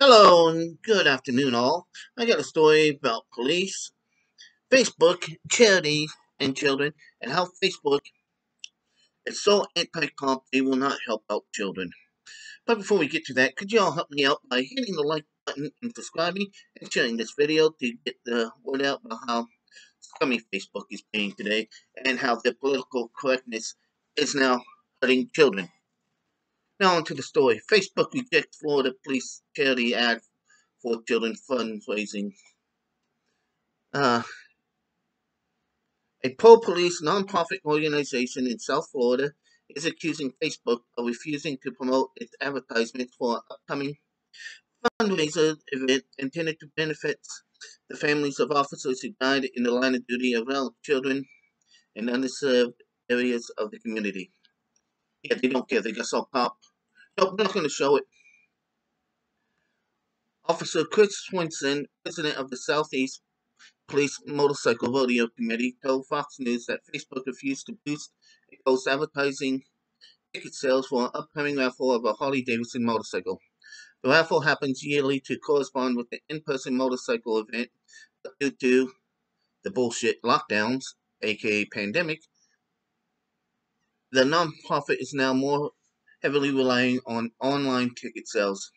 Hello and good afternoon, all. I got a story about police, Facebook, charities, and children, and how Facebook is so anti-cop they will not help out children. But before we get to that, could you all help me out by hitting the like button and subscribing and sharing this video to get the word out about how scummy Facebook is being today and how their political correctness is now hurting children. Now on to the story. Facebook rejects Florida police charity ad for children fundraising. Uh, a pro-police nonprofit organization in South Florida is accusing Facebook of refusing to promote its advertisements for an upcoming fundraiser event intended to benefit the families of officers who died in the line of duty around children in underserved areas of the community. Yeah, they don't care. They got all pop. No, we're not going to show it. Officer Chris Swinson, president of the Southeast Police Motorcycle Rodeo Committee, told Fox News that Facebook refused to boost post advertising ticket sales for an upcoming raffle of a Harley Davidson motorcycle. The raffle happens yearly to correspond with the in-person motorcycle event, due to the bullshit lockdowns, aka pandemic, the nonprofit is now more heavily relying on online ticket sales.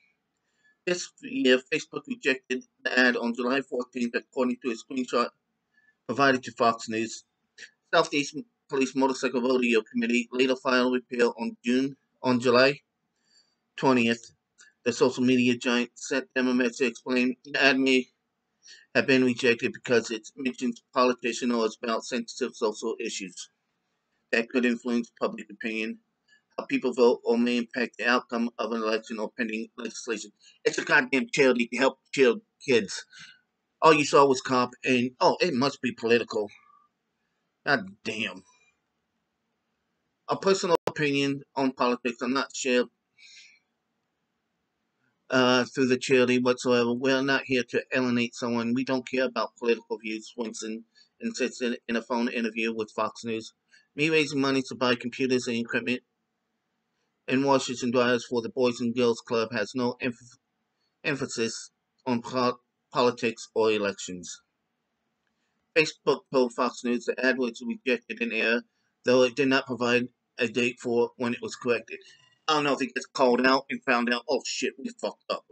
This year, Facebook rejected the ad on July 14th, according to a screenshot provided to Fox News. Southeast Police Motorcycle Rodeo Committee later filed appeal on June on July 20th. The social media giant sent them a message explaining the ad may have been rejected because it mentions politicians or is about sensitive social issues that could influence public opinion people vote or may impact the outcome of an election or pending legislation. It's a goddamn charity to help chill kids. All you saw was cop, and oh, it must be political. God damn. A personal opinion on politics, I'm not sure uh, through the charity whatsoever. We're not here to alienate someone. We don't care about political views, Swinson insisted in a phone interview with Fox News. Me raising money to buy computers and equipment and Washington dryers for the Boys and Girls Club has no emph- emphasis on po- politics or elections. Facebook told Fox News the ad was rejected in error, though it did not provide a date for when it was corrected. I don't know if it gets called out and found out, oh shit, we fucked up.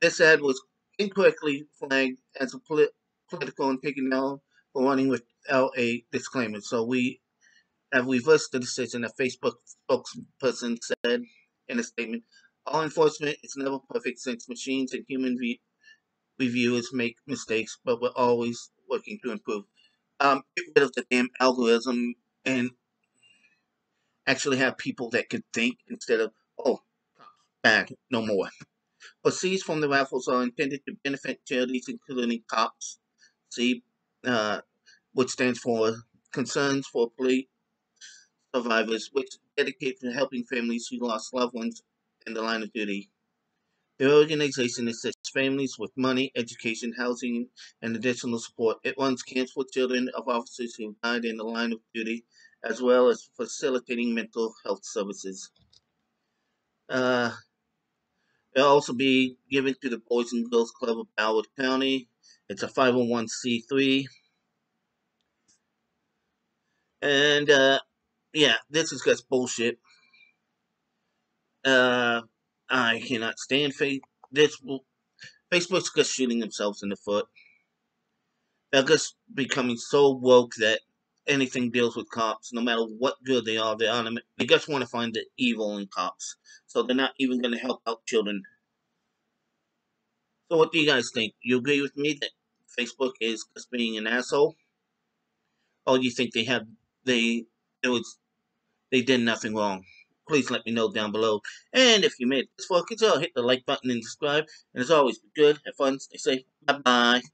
This ad was incorrectly flagged as a polit- political and taken down for running without a disclaimer. So we have reversed the decision, a Facebook spokesperson said in a statement. All enforcement is never perfect since machines and human re- reviewers make mistakes, but we're always working to improve. Um, get rid of the damn algorithm and actually have people that can think instead of, oh, bad, no more. Proceeds from the raffles are intended to benefit charities including COPS, C, uh, which stands for Concerns for Police survivors, which dedicate to helping families who lost loved ones in the line of duty. The organization assists families with money, education, housing, and additional support. It runs camps for children of officers who died in the line of duty, as well as facilitating mental health services. Uh, it'll also be given to the Boys and Girls Club of Broward County. It's a 501c3. And uh, yeah, this is just bullshit. Uh, I cannot stand face this. Facebook's just shooting themselves in the foot. They're just becoming so woke that anything deals with cops, no matter what good they are, they on they just want to find the evil in cops. So they're not even going to help out children. So what do you guys think? You agree with me that Facebook is just being an asshole? Or do you think they have they it was they did nothing wrong. Please let me know down below. And if you made this far, consider hit the like button and subscribe. And as always, be good, have fun, stay safe. Bye bye.